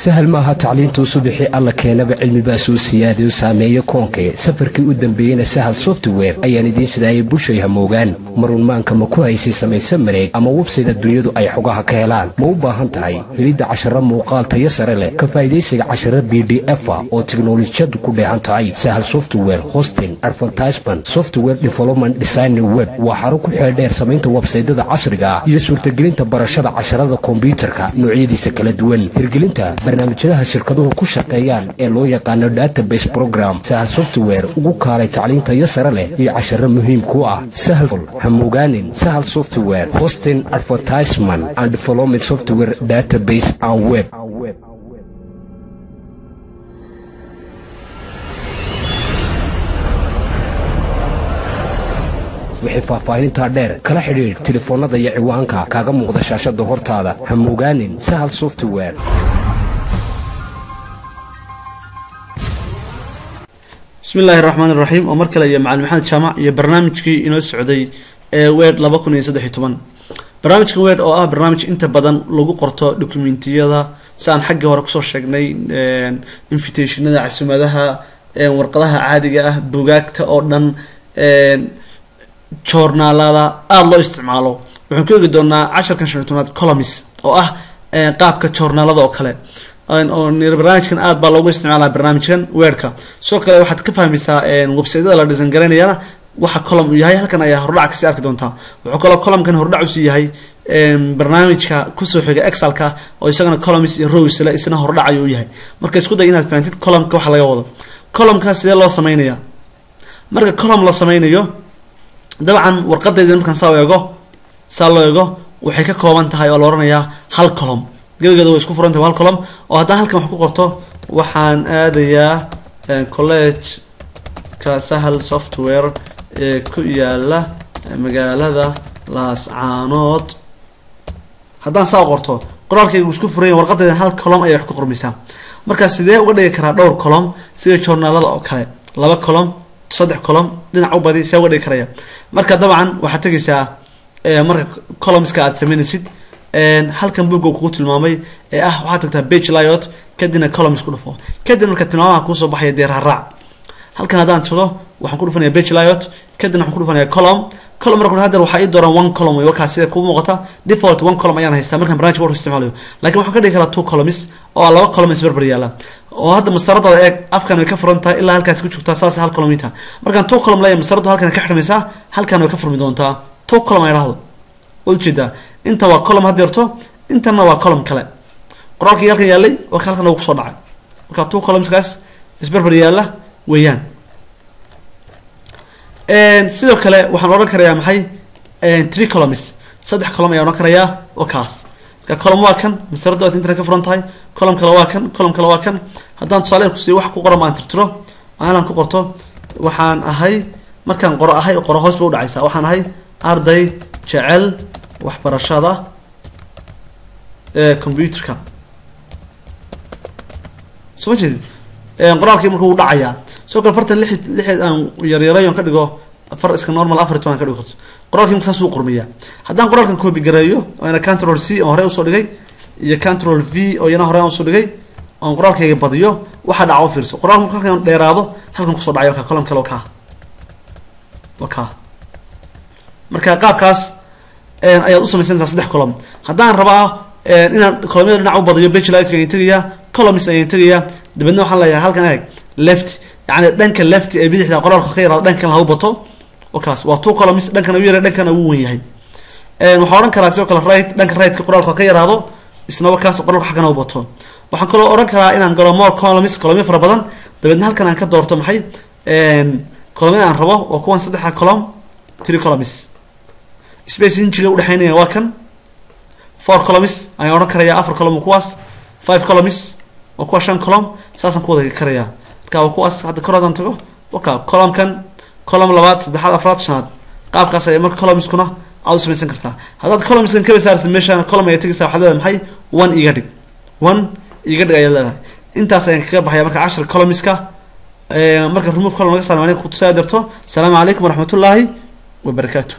sahal maaha tacliintuu subixii alla keenaba cilmibaa soo siyaadayo saameeyo koonkee safarkii u dambeeyeyna sahal software ayaan idiin sidaayay bushay hamoogaan marunmaanka ma ku haysay samayse mareeg ama websayda dunyadu ay xogaha ka helaan ma u baahan tahay helidda casharo muuqaal tayo sare leh ka faa'idaysiga casharo b d efa oo tiknolojiyadu ku dheehan tahay sahal software hosting advertisement software development design web waa xaro ku xeeldheer samaynta websaydada casriga ah iyo suurtagelinta barashada casharada kombyuutarka noocyadiisa kala duwan hirgelinta barnaamijyadaha shirkaduhu ku shaqeeyaan ee loo yaqaano database program sahal software ugu kaalay tacliintayo sare leh iyo casharo muhiim ku ah. Sahal hamogaanin sahal software hosting advertisement and development software database and web. Wixii faahfaahinintaa dheer kala xidhiidh telefoonnada iyo ciwaanka kaaga muuqda shaashada hortaada hamogaanin sahal software bismi illaahi raxmaan iraxiim oo mar kale iyo macalin maxamed jaamac iyo barnaamijkii inoo socday ee wed laba kun iyo saddex iyo toban. Barnaamijka wed oo ah barnaamij inta badan lagu qorto dokumentiyada si aan xaggii hore ku soo sheegnay invitationada casuumadaha warqadaha caadiga ah bugaagta oo dhan joornaalada aada loo isticmaalo. Waxaan ku eegi doonaa casharkan shan iyo tobnaad colomis oo ah qaabka joornaalada oo kale barnaamijkan aad baa loogu isticmaalaa barnaamijkan weerka. Sidoo kale waxaad ka fahmaysaa websaydyada la dhisan garaynayana waxa colom uu yahay halkan ayaa hordhac ka sii arki doontaa wuxuu kaloo colomkan hordhac u sii yahay barnaamijka ku soo xiga excelka oo isagana colomis iyo rowsle isna hordhac ayuu yahay. Marka isku day inaad fahantid colomka waxa laga wado. Colomka sidee loo sameynaya marka colom la sameynayo dabcan warqadayda markaan saa eego saa loo eego waxay ka kooban tahay oo la oranayaa hal colom gebigeeda way isku furan tahay hal colom oo haddaan halkan wax ku qorto waxaan aadayaa college-ka sahal software ee ku yaalla magaalada laascaanood haddaan saa qorto qoraalkayga uu isku furan yahay warqadayda hal colom ayay wax ku qormaysaa marka sidee uga dhigi karaa dhowr colom sida journaalada oo kale laba colom saddex colom dhinac u badi see uga dhigi karaya marka dabcan waxaad tegaysaa marka colomska aad sameynaysid halkan boog kugu tilmaamay ee ah waxaad tagtaa bage liot kadibna coloms ku dhufo. Kadib marka tilmaamaha kuusoo baxaya dee raaraac halkan haddaan tago waxaan ku dhufanaya bage liot kadibna waxaan ku dhufanaya colom colom marka hadan waxaa ii dooran one wey warkaas sida kuu muuqata. Default one colom ayaan haystaa markaan barnamijka warka isticmaalayo. Lakin waxaan ka dhigi karaa two coloms oo laba colom isbarbar yaalla oo hadda masaradada eeg afkan way ka furan ilaa halkaas ku joogtaa saas hal colomita markaan two colom leeyahay masaradu halkan ka xirmaysaa halkan way ka furmi doontaa. Two colom ay dhahdo u jeedaa inta waa colom hadeerto intana waa colom kale. Qoraalkii halkan yaalay warka halkan ugu ku soo dhacay. Marka two colomskaas isbarbar yaalla weeyaan. Sidoo kale waxaan odhan karayaa maxay? Tree colomis saddex colom ayaan odhan karayaa oo kaas. Marka colom waa kan masarada waad internet ka furan tahay colom kale waa kan colom kale waa kan. Haddaan tusaale kusiiyo wax ku qoran aan tirtiro. Aanan ku qorto waxaan ahay markaan qoro ahay qoro hoos ba udhacaysaa waxaan ahay arday jecel waxbarashada ee computerka. Soo ma jeedid qoraalkii marka wuu dhacayaa sidoo kale fartan lix lixeed aan yaryaray ka dhigo far iska normal afar toban ka dhigo. Karto qoraalkii marka saas wuu qormiyaa haddaan qoraalkan copy gareeyo oo ina control c oo hore u soo dhigay iyo control v oo iyana hore aan u soo dhigay oon qoraalkayga badiyo waxaa dhaca u fiirso. Qoraalka marka halkan dheeraado halkan ku soo dhacay ka colom kale kaa. Wa kaa. Marka qaabkaas ayaad usamaysanaysaa saddex colom haddaan rabaa inaan colomyada dhinac u badiyo bachelite ayaan tegayaa colomis ayaan tegayaa dabeedna waxaan leeyahay halkan eeg left yani dhanka left ee bidixda qoraalka ka yaraado dhankan lahu bato okaas waa two colomis dhankan u yara dhankana uu wen yahay. Waxaa odhan karaa sidoo kale right dhanka rightka qoraalka ka yaraado isnaba kaas qoraalka xaggana u bato. Waxaan kaloo odhan karaa inaan galo more colomis colomyo fara badan dabeedna halkan aan ka doorto maxay? Colomyada aan rabo waa kuwan saddexa colom three colomis space injiga udhexeynaya waa kan. Four colomis ayaan odhan karaya afar colom kuwaas. Five colomis waa kuwa shan colom saasaan ku wada karaya marka waa kuwaas hadda kor haddaan tago waka colomkan colom labaad saddexaad afraad shanaad qaabkaas ay marka colomiskuna aad u samaysan kartaa. Haddaad colomiskan kaba saarsid meeshaan colom ayaa tegaysaa waxaad leedahay maxay? One iga dhig. One iga dhig ayaad leedahay. Intaas ayaan kaga baxaya marka cashar colomiska marka remove colom laga saarma ku tusaa darto. Asalaamu calaykum waraxmatullaahi wabarakaatu